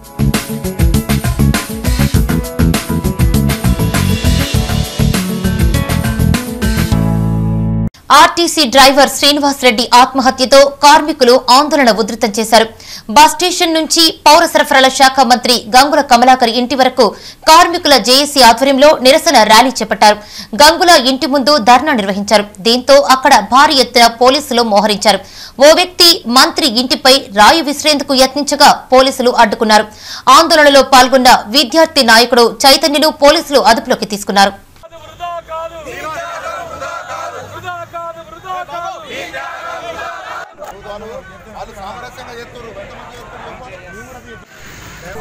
Thank you. RTC driver Srinivas Reddy ఆత్మహత్యతో కార్మికులు ఆందోళన ఉధృతం చేశారు. బస్ స్టేషన్ నుంచి పౌర సరఫరాల శాఖ మంత్రి గంగుల కమలాకర్ ఇంటి వరకు కార్మికుల జేఏసీ ఆధ్వర్యంలో నిరసన ర్యాలీ చేపట్టారు. గంగుల ఇంటి ముందు ధర్నా నిర్వహించారు. దీంతో అక్కడ భారీ ఎత్తున పోలీసులు మోహరించారు. ఓ వ్యక్తి మంత్రి ఇంటిపై రాయి విసిరేందుకు యత్నించగా పోలీసులు అడ్డుకున్నారు. ఆందోళనలో పాల్గొన్న విద్యార్థి నాయకుడు చైతన్యను పోలీసులు అదుపులోకి తీసుకున్నారు. వాళ్ళు సామరస్యంగా చేస్తున్నారు.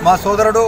మా సోదరుడు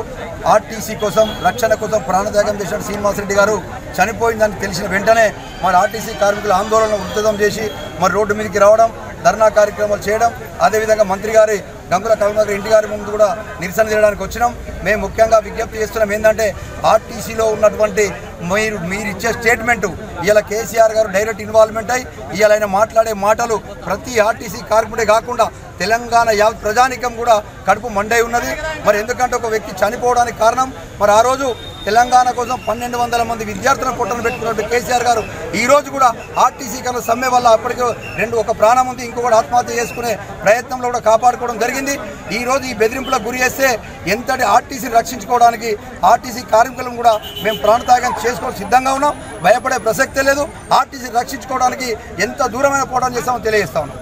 ఆర్టీసీ కోసం రక్షణ కోసం ప్రాణత్యాగం చేసిన శ్రీనివాసరెడ్డి గారు. చనిపోయిందని తెలిసిన వెంటనే మరి ఆర్టీసీ కార్మికులు ఆందోళన ఉద్ధృతం చేసి మరి రోడ్డు మీదకి రావడం ధర్నా కార్యక్రమాలు చేయడం అదేవిధంగా మంత్రి గారి గంగుల కమలాకర్ ఇంటి గారి ముందు కూడా నిరసన చేయడానికి వచ్చినాం. మేము ముఖ్యంగా విజ్ఞప్తి చేస్తున్నాం ఏంటంటే ఆర్టీసీలో ఉన్నటువంటి మీరు మీరు ఇచ్చే స్టేట్మెంట్ ఇలా కేసీఆర్ గారు డైరెక్ట్ ఇన్వాల్వ్మెంట్ అయ్యి ఇలా ఆయన మాట్లాడే మాటలు ప్రతి ఆర్టీసీ కార్మికుడే కాకుండా తెలంగాణ యావత్ ప్రజానికం కూడా కడుపు మండై ఉన్నది. మరి ఎందుకంటే ఒక వ్యక్తి చనిపోవడానికి కారణం? మరి ఆ రోజు తెలంగాణ కోసం పన్నెండు వందల మంది విద్యార్థుల పుట్టను పెట్టుకున్నట్టు కేసీఆర్ గారు ఈ రోజు కూడా ఆర్టీసీ కన్నా సమ్మె వల్ల అప్పటికే రెండు ఒక ప్రాణం ఉంది ఇంకొకటి ఆత్మహత్య చేసుకునే ప్రయత్నంలో కూడా కాపాడుకోవడం జరిగింది. ఈ రోజు ఈ బెదిరింపులకు గురి చేస్తే ఎంతటి ఆర్టీసీని రక్షించుకోవడానికి ఆర్టీసీ కార్మికులను కూడా మేము ప్రాణత్యాగం చేసుకోవడం సిద్ధంగా ఉన్నాం. భయపడే ప్రసక్తే లేదు. ఆర్టీసీ రక్షించుకోవడానికి ఎంత దూరమైన పోవడం చేస్తామో తెలియజేస్తా ఉన్నాం.